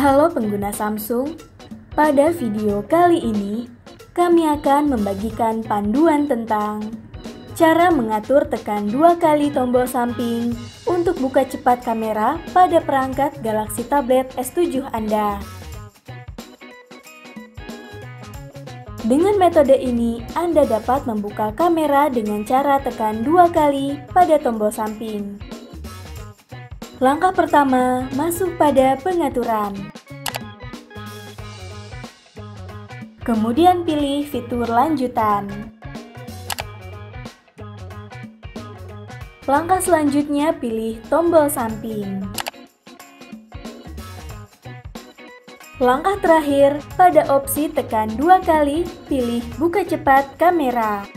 kamera Samsung. Pada video kali ini, kami akan membagikan panduan tentang cara mengatur tekan dua kali tombol samping untuk buka cepat kamera pada perangkat Galaxy Tablet S7 Anda. Dengan metode ini, Anda dapat membuka kamera dengan cara tekan dua kali pada tombol samping. Langkah pertama, masuk pada pengaturan. Kemudian pilih fitur lanjutan. Langkah selanjutnya pilih tombol samping. Langkah terakhir, pada opsi tekan dua kali, pilih buka cepat kamera.